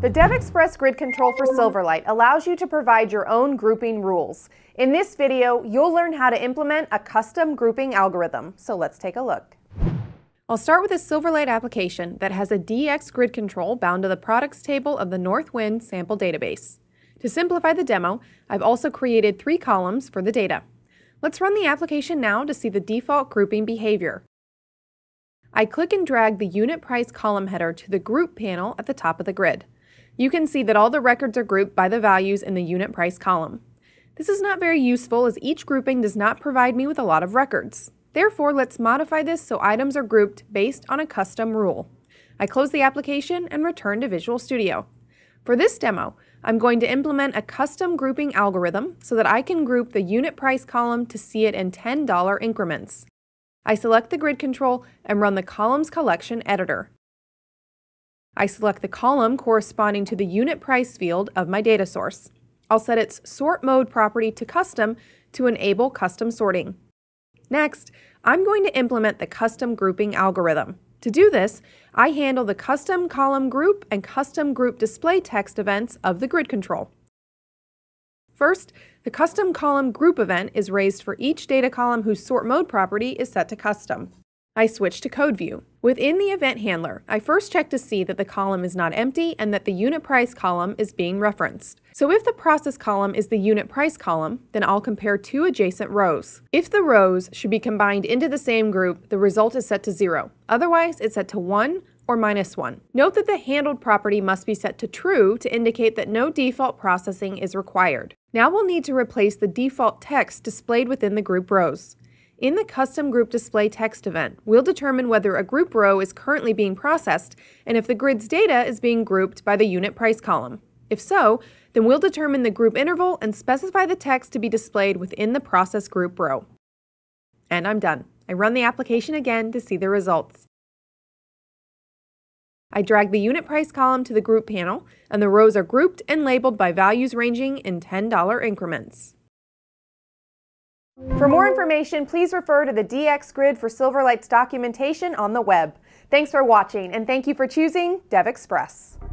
The DevExpress grid control for Silverlight allows you to provide your own grouping rules. In this video, you'll learn how to implement a custom grouping algorithm. So let's take a look. I'll start with a Silverlight application that has a DX grid control bound to the products table of the Northwind sample database. To simplify the demo, I've also created three columns for the data. Let's run the application now to see the default grouping behavior. I click and drag the unit price column header to the group panel at the top of the grid. You can see that all the records are grouped by the values in the unit price column. This is not very useful as each grouping does not provide me with a lot of records. Therefore, let's modify this so items are grouped based on a custom rule. I close the application and return to Visual Studio. For this demo, I'm going to implement a custom grouping algorithm so that I can group the unit price column to see it in $10 increments. I select the grid control and run the columns collection editor. I select the column corresponding to the unit price field of my data source. I'll set its sort mode property to custom to enable custom sorting. Next, I'm going to implement the custom grouping algorithm. To do this, I handle the custom column group and custom group display text events of the grid control. First, the custom column group event is raised for each data column whose sort mode property is set to custom. I switch to code view. Within the event handler, I first check to see that the column is not empty and that the unit price column is being referenced. So if the process column is the unit price column, then I'll compare two adjacent rows. If the rows should be combined into the same group, the result is set to zero. Otherwise, it's set to one or minus 1. Note that the handled property must be set to true to indicate that no default processing is required. Now we'll need to replace the default text displayed within the group rows. In the custom group display text event, we'll determine whether a group row is currently being processed and if the grid's data is being grouped by the unit price column. If so, then we'll determine the group interval and specify the text to be displayed within the process group row. And I'm done. I run the application again to see the results. I drag the unit price column to the group panel, and the rows are grouped and labeled by values ranging in $10 increments. For more information, please refer to the DX Grid for Silverlight's documentation on the web. Thanks for watching, and thank you for choosing DevExpress.